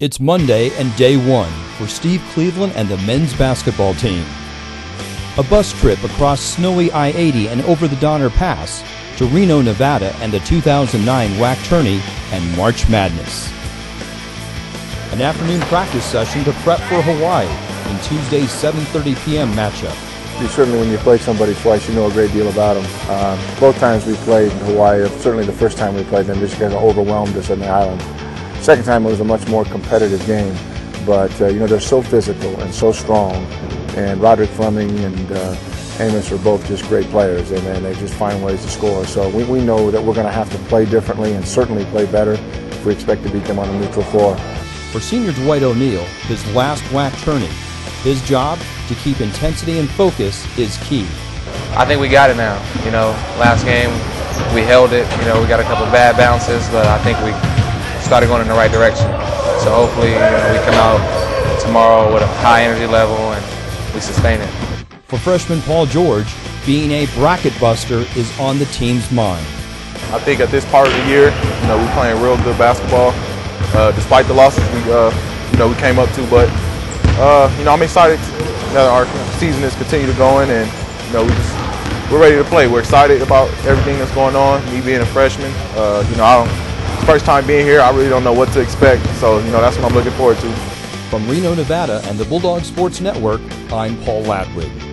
It's Monday and day one for Steve Cleveland and the men's basketball team. A bus trip across snowy I 80 and over the Donner Pass to Reno, Nevada and the 2009 WAC tourney and March Madness. An afternoon practice session to prep for Hawaii in Tuesday's 7:30 p.m. matchup. You certainly, when you play somebody twice, you know a great deal about them. Um, both times we played in Hawaii, certainly the first time we played them, just kind of overwhelmed us on the island. Second time it was a much more competitive game, but uh, you know they're so physical and so strong, and Roderick Fleming and uh, Amis are both just great players, and, and, they just find ways to score. So we, we know that we're going to have to play differently and certainly play better if we expect to beat them on a neutral floor. For senior Dwight O'Neal, his last WAC tourney, his job to keep intensity and focus is key. I think we got it now. You know, last game we held it. You know, we got a couple bad bounces, but I think we started going in the right direction. So hopefully you know, we come out tomorrow with a high energy level and we sustain it. For freshman Paul George, being a bracket buster is on the team's mind. I think at this part of the year, you know, we're playing real good basketball. Uh, despite the losses we, uh, you know, we came up to, but uh, you know, I'm excited that our season is continuing to go in, and you know, we just we're ready to play. We're excited about everything that's going on. Me being a freshman, uh, you know, I don't first time being here, I really don't know what to expect. So, you know, that's what I'm looking forward to. From Reno, Nevada and the Bulldog Sports Network, I'm Paul Latwig.